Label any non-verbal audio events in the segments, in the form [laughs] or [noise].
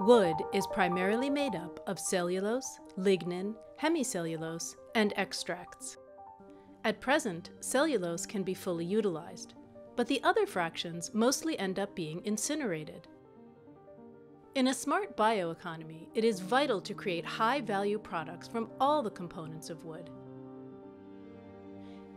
Wood is primarily made up of cellulose, lignin, hemicellulose, and extracts. At present, cellulose can be fully utilized, but the other fractions mostly end up being incinerated. In a smart bioeconomy, it is vital to create high-value products from all the components of wood.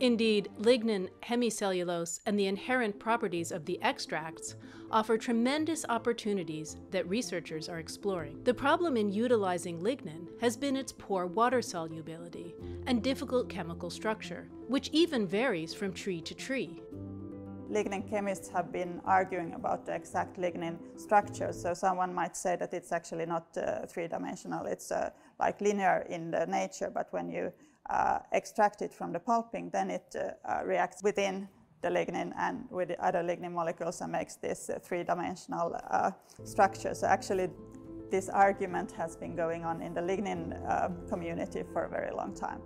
Indeed, lignin, hemicellulose, and the inherent properties of the extracts offer tremendous opportunities that researchers are exploring. The problem in utilizing lignin has been its poor water solubility and difficult chemical structure, which even varies from tree to tree. Lignin chemists have been arguing about the exact lignin structure, so someone might say that it's actually not uh, three-dimensional, it's uh, like linear in the nature, but when you uh, extract from the pulping, then it uh, uh, reacts within the lignin and with the other lignin molecules and makes this uh, three-dimensional uh, structure. So actually this argument has been going on in the lignin uh, community for a very long time.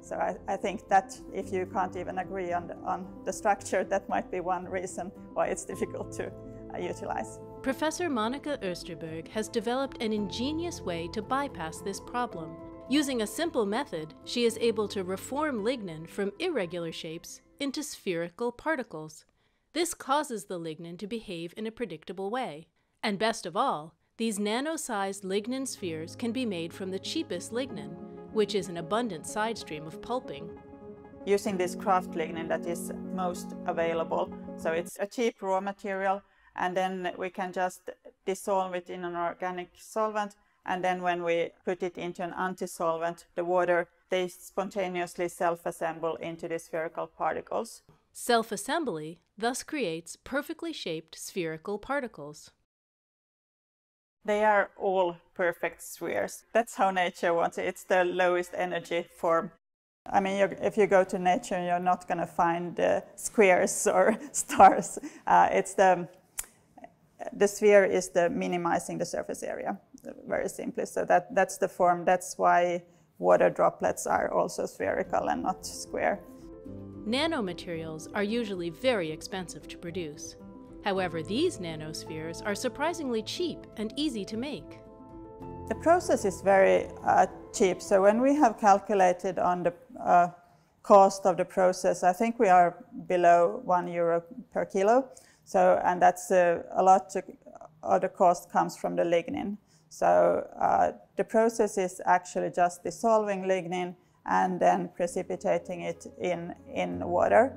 So I, I, think that if you can't even agree on the, on the structure, that might be one reason why it's difficult to utilize. Professor Monica Österberg has developed an ingenious way to bypass this problem Using a simple method, she is able to reform lignin from irregular shapes into spherical particles. This causes the lignin to behave in a predictable way. And best of all, these nano-sized lignin spheres can be made from the cheapest lignin, which is an abundant side stream of pulping. Using this kraft lignin that is most available, so it's a cheap raw material, and then we can just dissolve it in an organic solvent and then when we put it into an anti-solvent, the water, they spontaneously self-assemble into the spherical particles. Self-assembly thus creates perfectly shaped spherical particles. They are all perfect spheres. That's how nature wants it. It's the lowest energy form. I mean, if you go to nature, you're not going to find uh, squares [laughs] or stars. Uh, it's the the sphere is the minimizing the surface area very simply. So that, that's the form. That's why water droplets are also spherical and not square. Nanomaterials are usually very expensive to produce. However, these nanospheres are surprisingly cheap and easy to make. The process is very uh, cheap. So when we have calculated on the uh, cost of the process, I think we are below one euro per kilo. So, and that's uh, a lot of the cost comes from the lignin. So uh, the process is actually just dissolving lignin and then precipitating it in, in water.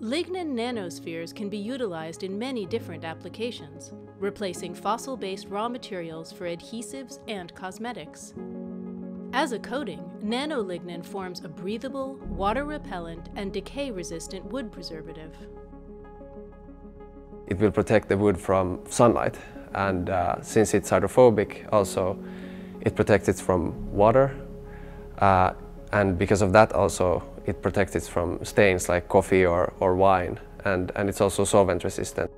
Lignin nanospheres can be utilized in many different applications, replacing fossil-based raw materials for adhesives and cosmetics. As a coating, nanolignin forms a breathable, water-repellent, and decay-resistant wood preservative. It will protect the wood from sunlight, and uh, since it's hydrophobic also it protects it from water uh, and because of that also it protects it from stains like coffee or, or wine and, and it's also solvent resistant.